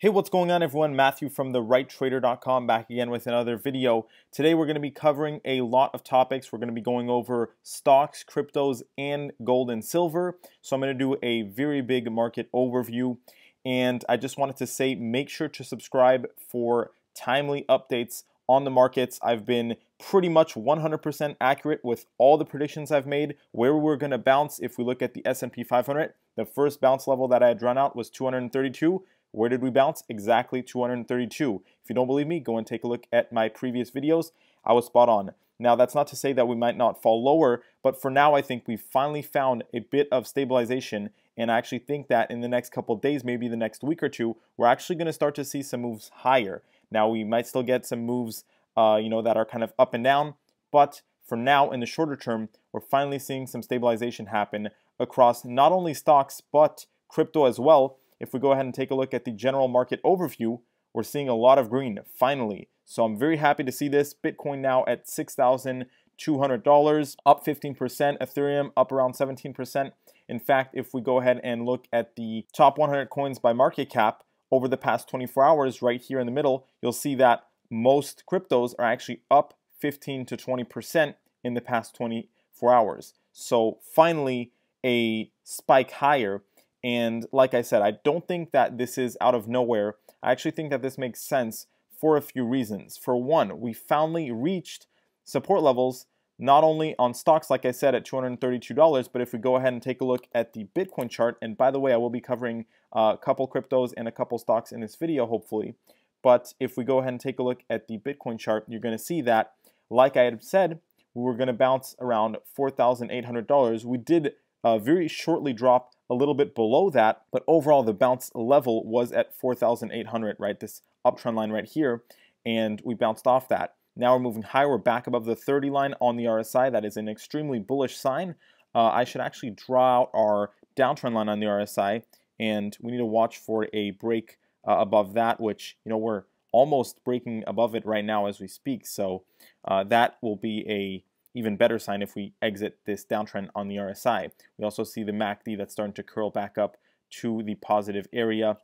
Hey, what's going on everyone? Matthew from therighttrader.com back again with another video. Today we're going to be covering a lot of topics. We're going to be going over stocks, cryptos, and gold and silver. So I'm going to do a very big market overview. And I just wanted to say make sure to subscribe for timely updates on the markets. I've been pretty much 100% accurate with all the predictions I've made where we're going to bounce if we look at the S&P 500. The first bounce level that I had run out was 232. Where did we bounce? Exactly 232. If you don't believe me, go and take a look at my previous videos. I was spot on. Now, that's not to say that we might not fall lower, but for now, I think we've finally found a bit of stabilization. And I actually think that in the next couple days, maybe the next week or two, we're actually going to start to see some moves higher. Now, we might still get some moves, uh, you know, that are kind of up and down, but for now, in the shorter term, we're finally seeing some stabilization happen across not only stocks, but crypto as well. If we go ahead and take a look at the general market overview, we're seeing a lot of green finally. So I'm very happy to see this. Bitcoin now at $6,200, up 15%. Ethereum up around 17%. In fact, if we go ahead and look at the top 100 coins by market cap over the past 24 hours, right here in the middle, you'll see that most cryptos are actually up 15 to 20% in the past 24 hours. So finally, a spike higher and like I said, I don't think that this is out of nowhere. I actually think that this makes sense for a few reasons. For one, we finally reached support levels not only on stocks, like I said, at $232, but if we go ahead and take a look at the Bitcoin chart, and by the way, I will be covering uh, a couple cryptos and a couple stocks in this video, hopefully. But if we go ahead and take a look at the Bitcoin chart, you're going to see that, like I had said, we were going to bounce around $4,800. We did uh, very shortly drop a little bit below that, but overall the bounce level was at 4,800, right? This uptrend line right here, and we bounced off that. Now we're moving higher, we're back above the 30 line on the RSI. That is an extremely bullish sign. Uh, I should actually draw out our downtrend line on the RSI, and we need to watch for a break uh, above that, which, you know, we're almost breaking above it right now as we speak. So uh, that will be a even better sign if we exit this downtrend on the RSI. We also see the MACD that's starting to curl back up to the positive area.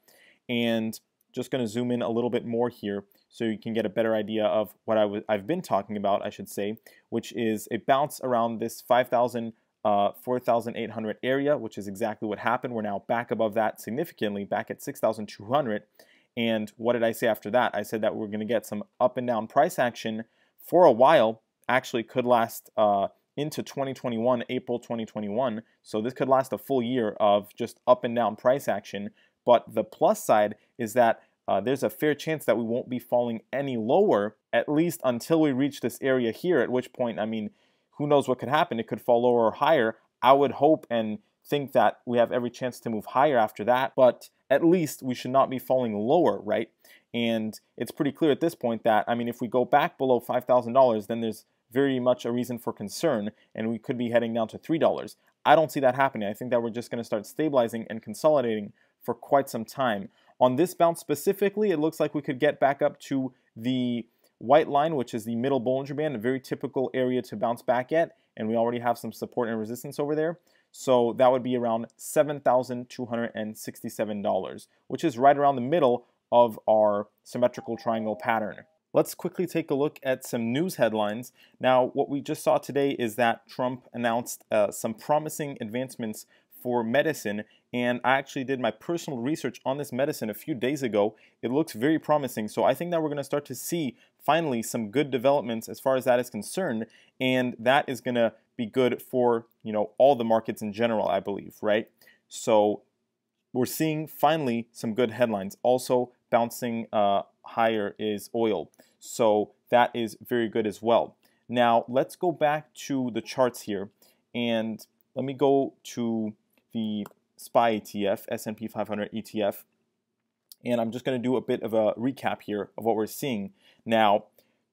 And just going to zoom in a little bit more here so you can get a better idea of what I've been talking about, I should say, which is a bounce around this 5,000 uh, 4,800 area, which is exactly what happened. We're now back above that significantly, back at 6,200. And what did I say after that? I said that we're going to get some up and down price action for a while actually could last uh, into 2021, April 2021. So this could last a full year of just up and down price action. But the plus side is that uh, there's a fair chance that we won't be falling any lower, at least until we reach this area here, at which point, I mean, who knows what could happen? It could fall lower or higher. I would hope and think that we have every chance to move higher after that, but at least we should not be falling lower, right? And it's pretty clear at this point that, I mean, if we go back below $5,000, then there's very much a reason for concern, and we could be heading down to $3. I don't see that happening. I think that we're just going to start stabilizing and consolidating for quite some time. On this bounce specifically, it looks like we could get back up to the white line, which is the middle Bollinger Band, a very typical area to bounce back at, and we already have some support and resistance over there. So that would be around $7,267, which is right around the middle of our symmetrical triangle pattern. Let's quickly take a look at some news headlines. Now, what we just saw today is that Trump announced uh, some promising advancements for medicine, and I actually did my personal research on this medicine a few days ago. It looks very promising, so I think that we're going to start to see finally some good developments as far as that is concerned, and that is going to be good for you know all the markets in general, I believe, right? So we're seeing finally some good headlines. Also, bouncing uh, higher is oil. So that is very good as well. Now let's go back to the charts here and let me go to the SPY ETF, S&P 500 ETF. And I'm just going to do a bit of a recap here of what we're seeing. Now,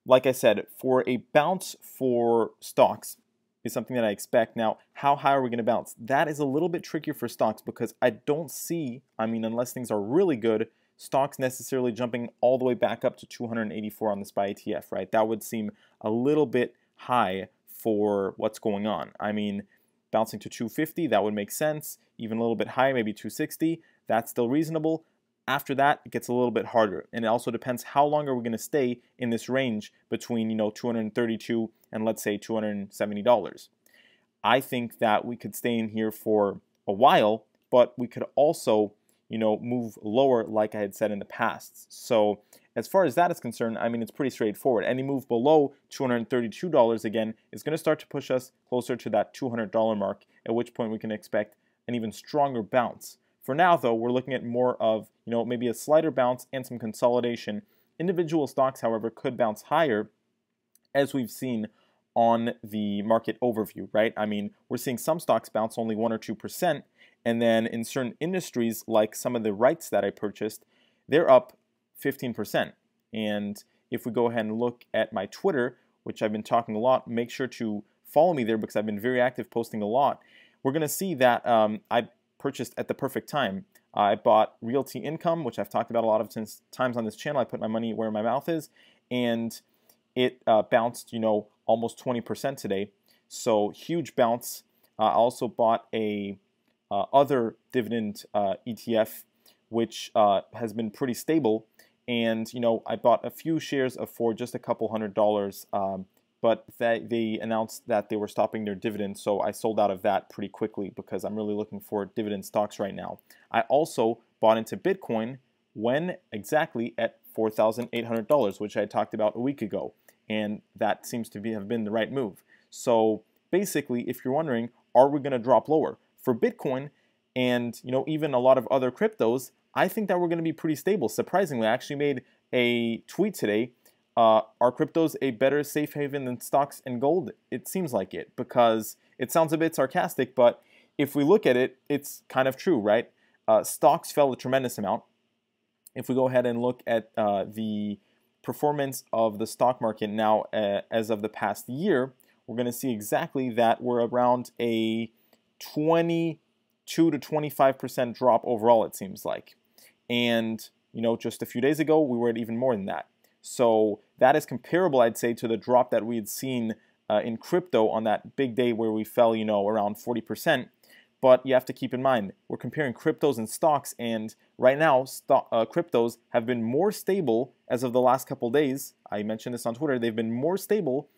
like I said, for a bounce for stocks is something that I expect. Now, how high are we going to bounce? That is a little bit trickier for stocks because I don't see, I mean, unless things are really good, stocks necessarily jumping all the way back up to 284 on the SPY ETF, right? That would seem a little bit high for what's going on. I mean, bouncing to 250, that would make sense. Even a little bit higher, maybe 260, that's still reasonable. After that, it gets a little bit harder, and it also depends how long are we going to stay in this range between you know 232 and let's say 270 dollars. I think that we could stay in here for a while, but we could also you know move lower like I had said in the past. So as far as that is concerned, I mean it's pretty straightforward. Any move below 232 dollars again is going to start to push us closer to that 200 dollar mark, at which point we can expect an even stronger bounce. For now, though, we're looking at more of, you know, maybe a slighter bounce and some consolidation. Individual stocks, however, could bounce higher, as we've seen on the market overview, right? I mean, we're seeing some stocks bounce only 1 or 2%, and then in certain industries, like some of the rights that I purchased, they're up 15%. And if we go ahead and look at my Twitter, which I've been talking a lot, make sure to follow me there because I've been very active posting a lot. We're going to see that um, I purchased at the perfect time. I bought Realty Income, which I've talked about a lot of times on this channel. I put my money where my mouth is, and it uh, bounced, you know, almost 20% today. So huge bounce. Uh, I also bought a uh, other dividend uh, ETF, which uh, has been pretty stable. And you know, I bought a few shares of for just a couple hundred dollars. Um, but they, they announced that they were stopping their dividends, so I sold out of that pretty quickly because I'm really looking for dividend stocks right now. I also bought into Bitcoin when exactly at $4,800, which I talked about a week ago, and that seems to be, have been the right move. So basically, if you're wondering, are we going to drop lower for Bitcoin and you know even a lot of other cryptos? I think that we're going to be pretty stable. Surprisingly, I actually made a tweet today uh, are cryptos a better safe haven than stocks and gold? It seems like it because it sounds a bit sarcastic, but if we look at it, it's kind of true, right? Uh, stocks fell a tremendous amount. If we go ahead and look at uh, the performance of the stock market now uh, as of the past year, we're going to see exactly that we're around a 22 to 25% drop overall, it seems like. And, you know, just a few days ago, we were at even more than that. So that is comparable, I'd say, to the drop that we had seen uh, in crypto on that big day where we fell, you know, around 40%. But you have to keep in mind, we're comparing cryptos and stocks, and right now, stock, uh, cryptos have been more stable as of the last couple days. I mentioned this on Twitter. They've been more stable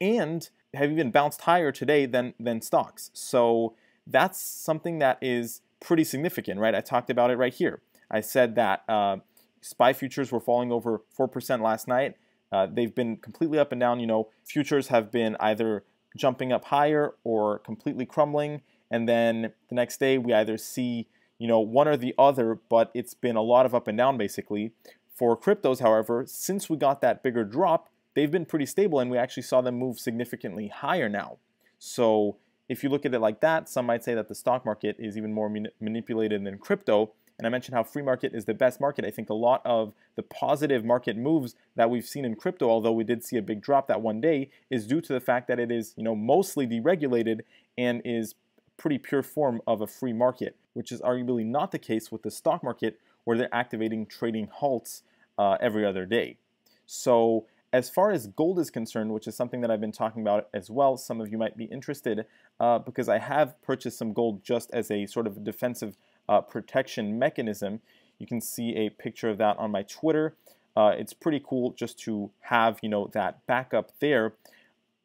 and have even bounced higher today than, than stocks. So that's something that is pretty significant, right? I talked about it right here. I said that uh, SPY futures were falling over 4% last night. Uh, they've been completely up and down. You know, futures have been either jumping up higher or completely crumbling. And then the next day, we either see, you know, one or the other, but it's been a lot of up and down basically. For cryptos, however, since we got that bigger drop, they've been pretty stable and we actually saw them move significantly higher now. So if you look at it like that, some might say that the stock market is even more manipulated than crypto and I mentioned how free market is the best market. I think a lot of the positive market moves that we've seen in crypto, although we did see a big drop that one day, is due to the fact that it is, you know, mostly deregulated and is pretty pure form of a free market, which is arguably not the case with the stock market where they're activating trading halts uh, every other day. So as far as gold is concerned, which is something that I've been talking about as well, some of you might be interested uh, because I have purchased some gold just as a sort of defensive uh, protection mechanism. You can see a picture of that on my Twitter. Uh, it's pretty cool just to have you know that backup there.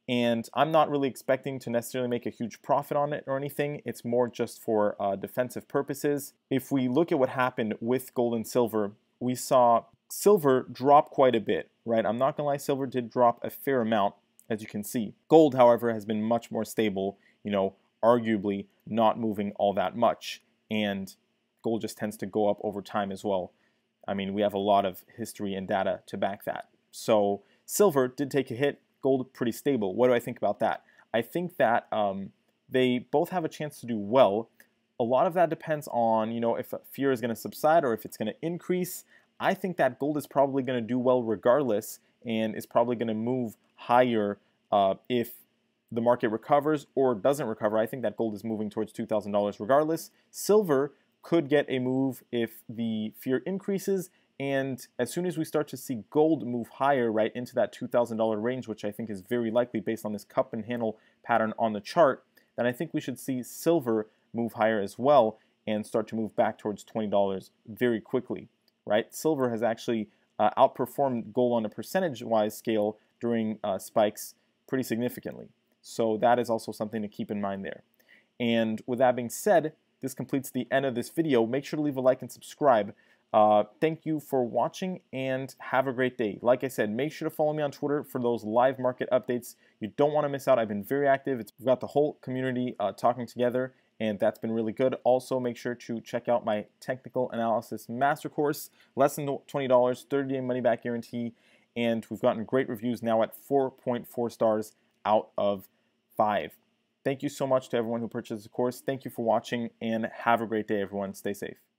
And I'm not really expecting to necessarily make a huge profit on it or anything. It's more just for uh, defensive purposes. If we look at what happened with gold and silver, we saw silver drop quite a bit, right? I'm not gonna lie, silver did drop a fair amount, as you can see. Gold, however, has been much more stable, you know, arguably not moving all that much and gold just tends to go up over time as well. I mean, we have a lot of history and data to back that. So silver did take a hit, gold pretty stable. What do I think about that? I think that um, they both have a chance to do well. A lot of that depends on, you know, if fear is going to subside or if it's going to increase. I think that gold is probably going to do well regardless and is probably going to move higher uh, if the market recovers or doesn't recover, I think that gold is moving towards $2,000 regardless. Silver could get a move if the fear increases. And as soon as we start to see gold move higher, right into that $2,000 range, which I think is very likely based on this cup and handle pattern on the chart, then I think we should see silver move higher as well and start to move back towards $20 very quickly. right? Silver has actually uh, outperformed gold on a percentage-wise scale during uh, spikes pretty significantly. So that is also something to keep in mind there. And with that being said, this completes the end of this video. Make sure to leave a like and subscribe. Uh, thank you for watching and have a great day. Like I said, make sure to follow me on Twitter for those live market updates. You don't want to miss out. I've been very active. It's, we've got the whole community uh, talking together, and that's been really good. Also, make sure to check out my technical analysis master course, less than $20, 30 day money back guarantee, and we've gotten great reviews now at 4.4 stars out of 5. Thank you so much to everyone who purchased the course. Thank you for watching, and have a great day, everyone. Stay safe.